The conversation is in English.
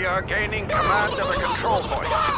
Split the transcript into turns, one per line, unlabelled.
We are gaining command of the control point.